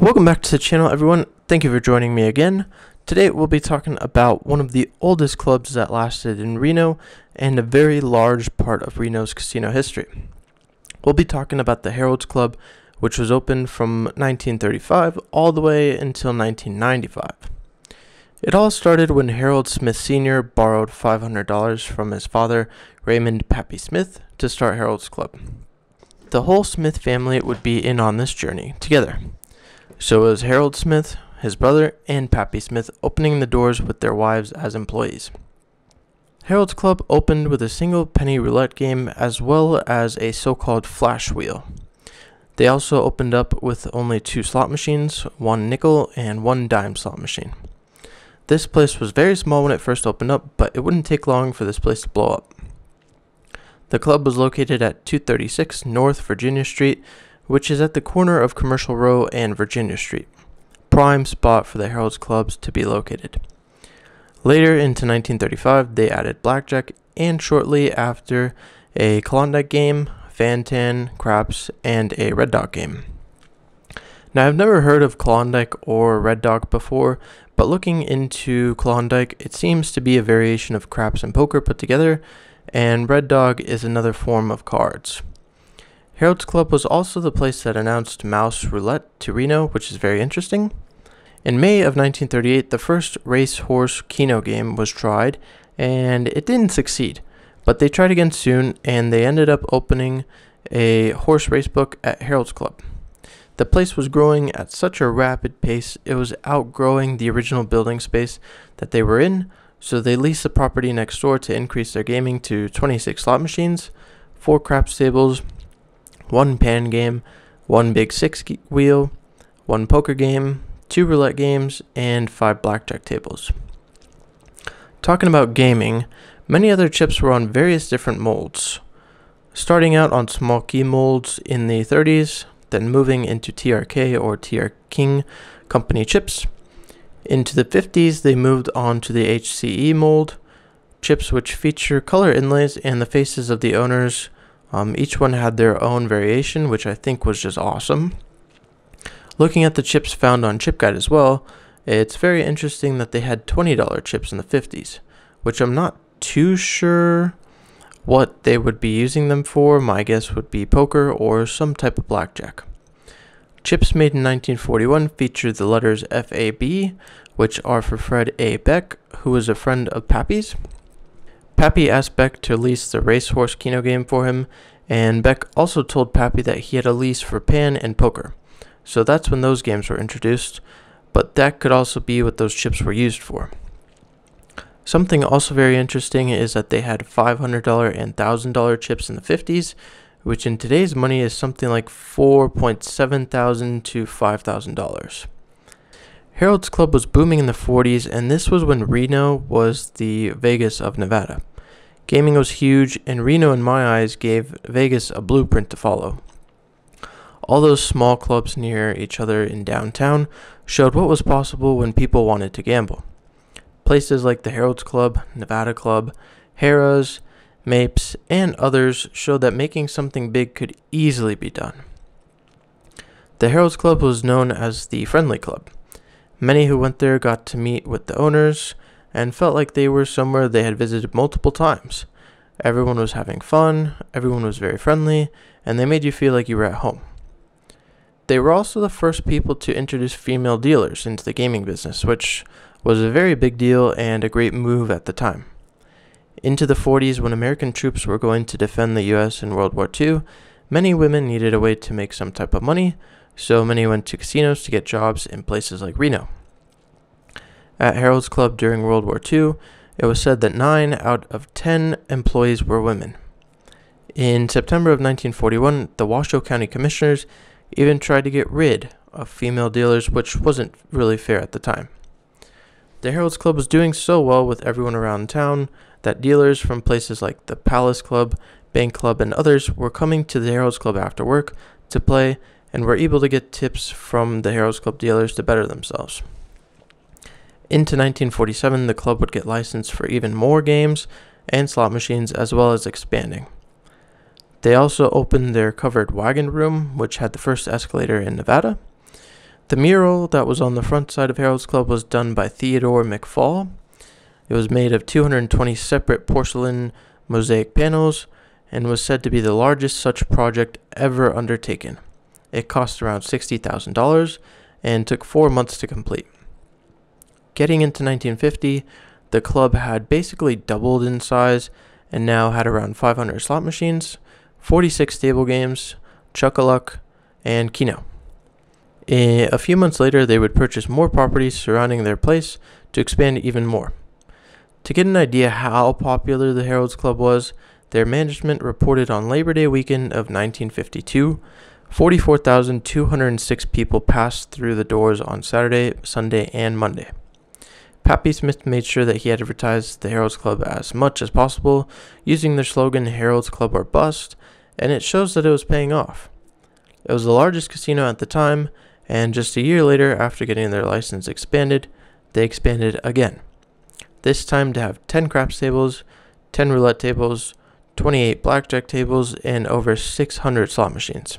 Welcome back to the channel everyone. Thank you for joining me again. Today we'll be talking about one of the oldest clubs that lasted in Reno and a very large part of Reno's casino history. We'll be talking about the Harold's Club which was open from 1935 all the way until 1995. It all started when Harold Smith Sr. borrowed $500 from his father, Raymond Pappy Smith, to start Harold's Club. The whole Smith family would be in on this journey together. So was Harold Smith, his brother, and Pappy Smith opening the doors with their wives as employees. Harold's Club opened with a single penny roulette game as well as a so called flash wheel. They also opened up with only two slot machines, one nickel and one dime slot machine. This place was very small when it first opened up, but it wouldn't take long for this place to blow up. The club was located at 236 North Virginia Street, which is at the corner of Commercial Row and Virginia Street. Prime spot for the Harold's clubs to be located. Later into 1935, they added blackjack, and shortly after, a Klondike game, Fantan, craps, and a Red Dog game. Now, I've never heard of Klondike or Red Dog before, but looking into Klondike, it seems to be a variation of craps and poker put together, and Red Dog is another form of cards. Harold's Club was also the place that announced Mouse Roulette to Reno, which is very interesting. In May of 1938, the first racehorse keno game was tried, and it didn't succeed. But they tried again soon, and they ended up opening a horse race book at Harold's Club. The place was growing at such a rapid pace, it was outgrowing the original building space that they were in, so they leased the property next door to increase their gaming to 26 slot machines, 4 craps tables, 1 pan game, 1 big 6 wheel, 1 poker game, 2 roulette games, and 5 blackjack tables. Talking about gaming, Many other chips were on various different molds, starting out on small key molds in the 30s, then moving into TRK or TR King company chips. Into the 50s, they moved on to the HCE mold, chips which feature color inlays and the faces of the owners. Um, each one had their own variation, which I think was just awesome. Looking at the chips found on Chip Guide as well, it's very interesting that they had $20 chips in the 50s, which I'm not too sure what they would be using them for. My guess would be poker or some type of blackjack. Chips made in 1941 feature the letters FAB, which are for Fred A. Beck, who was a friend of Pappy's. Pappy asked Beck to lease the racehorse keno game for him, and Beck also told Pappy that he had a lease for Pan and poker. So that's when those games were introduced, but that could also be what those chips were used for. Something also very interesting is that they had $500 and $1,000 chips in the 50s, which in today's money is something like 4.7 thousand to $5,000. Harold's Club was booming in the 40s, and this was when Reno was the Vegas of Nevada. Gaming was huge, and Reno, in my eyes, gave Vegas a blueprint to follow. All those small clubs near each other in downtown showed what was possible when people wanted to gamble. Places like the Harold's Club, Nevada Club, Harrah's, Mapes, and others showed that making something big could easily be done. The Harold's Club was known as the Friendly Club. Many who went there got to meet with the owners and felt like they were somewhere they had visited multiple times. Everyone was having fun, everyone was very friendly, and they made you feel like you were at home. They were also the first people to introduce female dealers into the gaming business, which was a very big deal and a great move at the time. Into the 40s, when American troops were going to defend the US in World War II, many women needed a way to make some type of money, so many went to casinos to get jobs in places like Reno. At Harold's Club during World War II, it was said that 9 out of 10 employees were women. In September of 1941, the Washoe County Commissioners even tried to get rid of female dealers, which wasn't really fair at the time. The Harold's Club was doing so well with everyone around town that dealers from places like the Palace Club, Bank Club, and others were coming to the Harold's Club after work to play and were able to get tips from the Harold's Club dealers to better themselves. Into 1947, the club would get licensed for even more games and slot machines as well as expanding. They also opened their covered wagon room, which had the first escalator in Nevada. The mural that was on the front side of Harold's Club was done by Theodore McFall. It was made of 220 separate porcelain mosaic panels and was said to be the largest such project ever undertaken. It cost around $60,000 and took four months to complete. Getting into 1950, the club had basically doubled in size and now had around 500 slot machines, 46 table games, Chuck-a-Luck, and Keno. A few months later, they would purchase more properties surrounding their place to expand even more. To get an idea how popular the Harold's Club was, their management reported on Labor Day weekend of 1952 44,206 people passed through the doors on Saturday, Sunday, and Monday. Pappy Smith made sure that he advertised the Harold's Club as much as possible, using their slogan Harold's Club or Bust, and it shows that it was paying off. It was the largest casino at the time, and just a year later, after getting their license expanded, they expanded again. This time to have 10 craps tables, 10 roulette tables, 28 blackjack tables, and over 600 slot machines.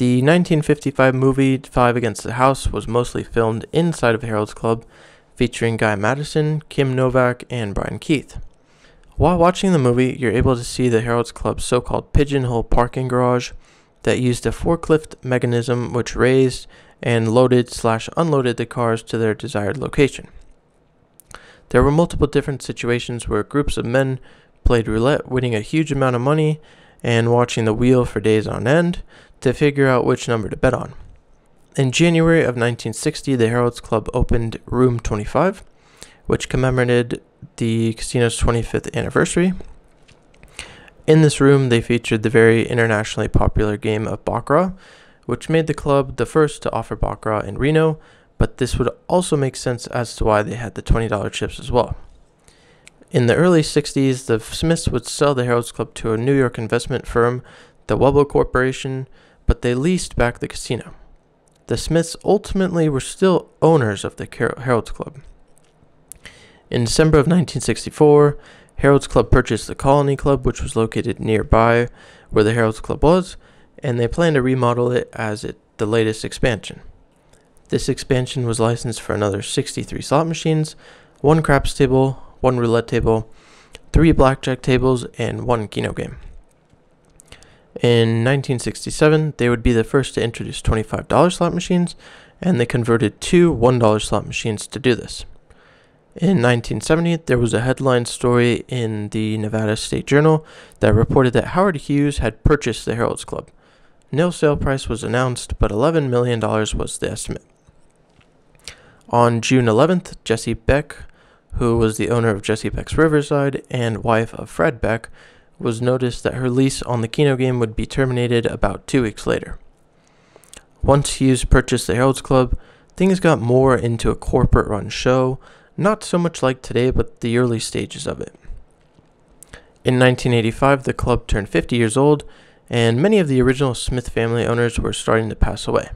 The 1955 movie Five Against the House was mostly filmed inside of Harold's Club, featuring Guy Madison, Kim Novak, and Brian Keith. While watching the movie, you're able to see the Harold's Club's so called pigeonhole parking garage that used a forklift mechanism which raised and loaded slash unloaded the cars to their desired location. There were multiple different situations where groups of men played roulette, winning a huge amount of money and watching the wheel for days on end to figure out which number to bet on. In January of 1960, the Harold's Club opened Room 25, which commemorated the casino's 25th anniversary. In this room, they featured the very internationally popular game of Baccarat, which made the club the first to offer Baccarat in Reno, but this would also make sense as to why they had the $20 chips as well. In the early 60s, the Smiths would sell the Harold's Club to a New York investment firm, the Webber Corporation, but they leased back the casino. The Smiths ultimately were still owners of the Harold's Club. In December of 1964, Harold's Club purchased the Colony Club, which was located nearby where the Harold's Club was, and they plan to remodel it as it, the latest expansion. This expansion was licensed for another 63 slot machines, one craps table, one roulette table, three blackjack tables, and one keno game. In 1967, they would be the first to introduce $25 slot machines, and they converted two $1 slot machines to do this. In 1970, there was a headline story in the Nevada State Journal that reported that Howard Hughes had purchased the Harold's Club. No sale price was announced, but $11 million was the estimate. On June 11th, Jessie Beck, who was the owner of Jessie Beck's Riverside and wife of Fred Beck, was noticed that her lease on the Keno game would be terminated about two weeks later. Once Hughes purchased the Harold's Club, things got more into a corporate run show, not so much like today, but the early stages of it. In 1985, the club turned 50 years old, and many of the original Smith family owners were starting to pass away.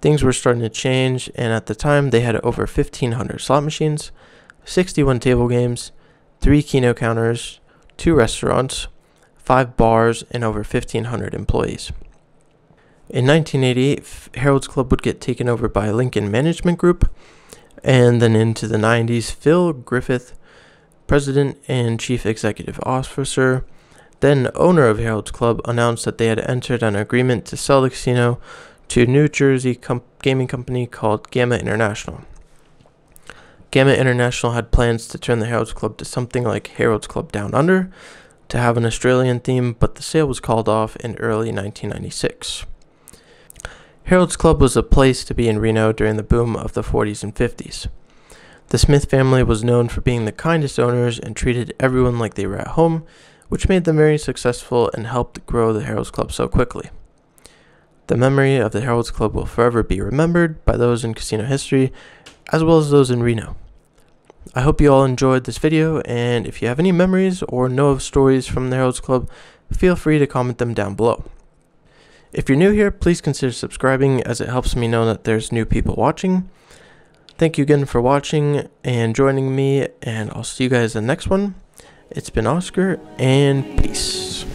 Things were starting to change, and at the time, they had over 1,500 slot machines, 61 table games, 3 Keno counters, two restaurants, five bars, and over 1,500 employees. In 1988, Harold's Club would get taken over by Lincoln Management Group, and then into the 90s, Phil Griffith, president and chief executive officer, then owner of Harold's Club, announced that they had entered an agreement to sell the casino to New Jersey com- gaming company called Gamma International. Gamma International had plans to turn the Harold's Club to something like Harold's Club Down Under, to have an Australian theme, but the sale was called off in early 1996. Harold's Club was a place to be in Reno during the boom of the 40s and 50s. The Smith family was known for being the kindest owners and treated everyone like they were at home, which made them very successful and helped grow the Harold's Club so quickly. The memory of the Harold's Club will forever be remembered by those in casino history as well as those in Reno. I hope you all enjoyed this video, and if you have any memories or know of stories from the Harolds Club, feel free to comment them down below. If you're new here, please consider subscribing as it helps me know that there's new people watching. Thank you again for watching and joining me, and I'll see you guys in the next one. It's been Oscar, and peace.